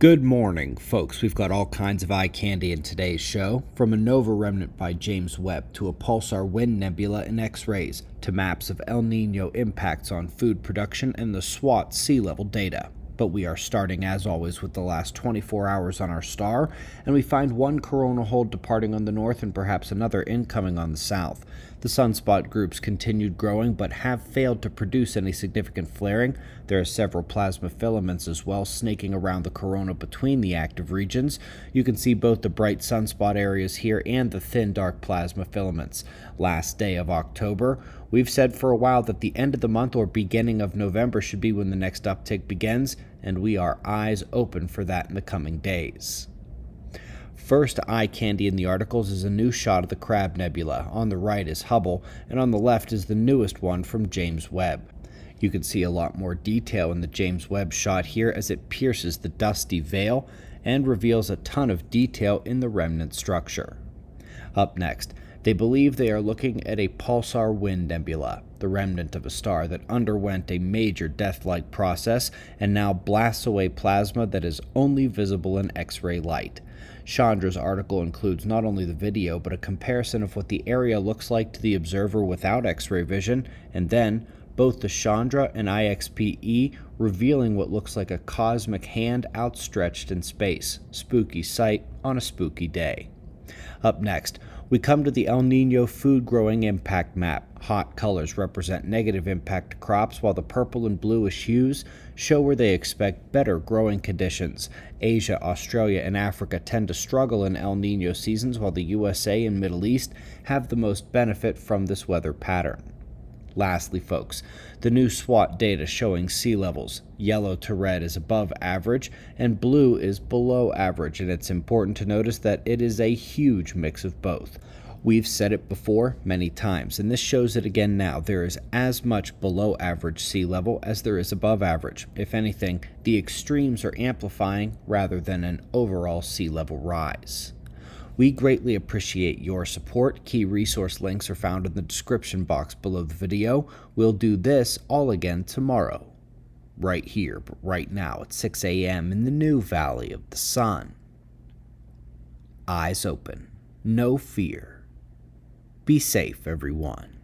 Good morning, folks. We've got all kinds of eye candy in today's show, from a nova remnant by James Webb to a pulsar wind nebula in X rays to maps of El Nino impacts on food production and the SWOT sea level data. But we are starting, as always, with the last 24 hours on our star, and we find one corona hole departing on the north and perhaps another incoming on the south. The sunspot groups continued growing but have failed to produce any significant flaring. There are several plasma filaments as well snaking around the corona between the active regions. You can see both the bright sunspot areas here and the thin dark plasma filaments. Last day of October, we've said for a while that the end of the month or beginning of November should be when the next uptick begins, and we are eyes open for that in the coming days. First eye candy in the articles is a new shot of the Crab Nebula. On the right is Hubble, and on the left is the newest one from James Webb. You can see a lot more detail in the James Webb shot here as it pierces the dusty veil and reveals a ton of detail in the remnant structure. Up next, they believe they are looking at a pulsar wind nebula, the remnant of a star that underwent a major death like process and now blasts away plasma that is only visible in X ray light. Chandra's article includes not only the video, but a comparison of what the area looks like to the observer without X ray vision, and then both the Chandra and IXPE revealing what looks like a cosmic hand outstretched in space. Spooky sight on a spooky day. Up next, we come to the El Nino food growing impact map. Hot colors represent negative impact to crops, while the purple and bluish hues show where they expect better growing conditions. Asia, Australia, and Africa tend to struggle in El Nino seasons, while the USA and Middle East have the most benefit from this weather pattern. Lastly, folks, the new SWOT data showing sea levels. Yellow to red is above average, and blue is below average, and it's important to notice that it is a huge mix of both. We've said it before many times, and this shows it again now. There is as much below average sea level as there is above average. If anything, the extremes are amplifying rather than an overall sea level rise. We greatly appreciate your support. Key resource links are found in the description box below the video. We'll do this all again tomorrow. Right here, but right now at 6 a.m. in the new Valley of the Sun. Eyes open. No fear. Be safe, everyone.